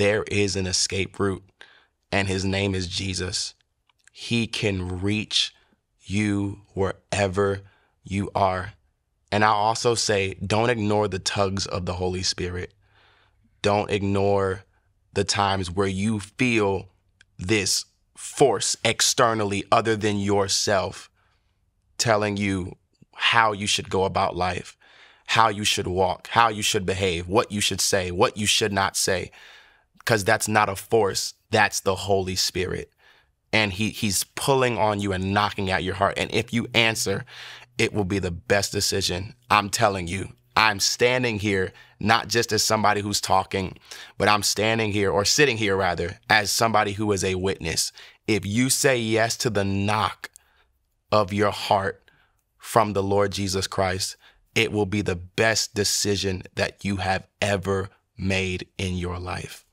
there is an escape route, and his name is Jesus. He can reach you wherever you are. And I'll also say, don't ignore the tugs of the Holy Spirit. Don't ignore the times where you feel this force externally other than yourself telling you how you should go about life, how you should walk, how you should behave, what you should say, what you should not say. Because that's not a force, that's the Holy Spirit. And he, he's pulling on you and knocking at your heart. And if you answer, it will be the best decision. I'm telling you, I'm standing here not just as somebody who's talking, but I'm standing here or sitting here rather as somebody who is a witness. If you say yes to the knock of your heart from the Lord Jesus Christ, it will be the best decision that you have ever made in your life.